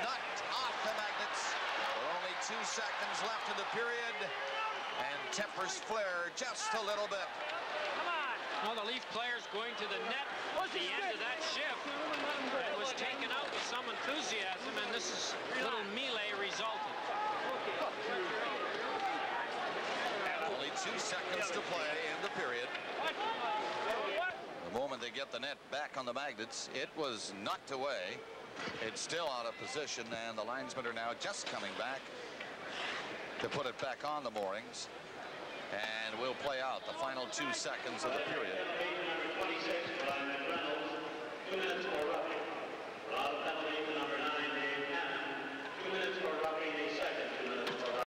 knocked off the Magnets. With only two seconds left in the period. And tempers flare just a little bit. Come on. Well, the Leaf players going to the net at the end of that shift. It was taken out with some enthusiasm, and this is little melee resulted. Only two seconds to play in the period. The moment they get the net back on the Magnets, it was knocked away. It's still out of position, and the linesmen are now just coming back to put it back on the moorings. And we'll play out the final two seconds of the period.